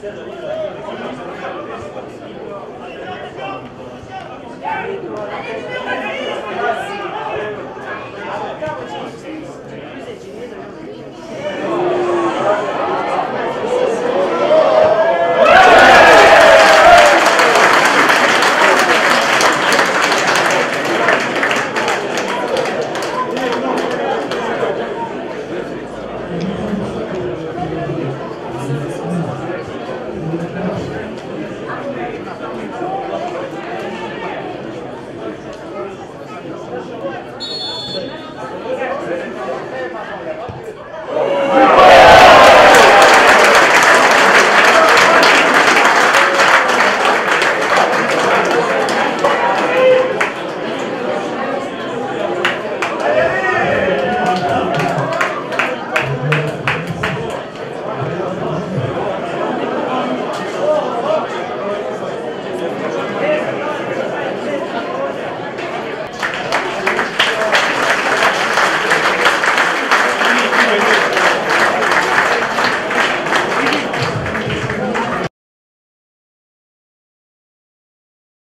すいません。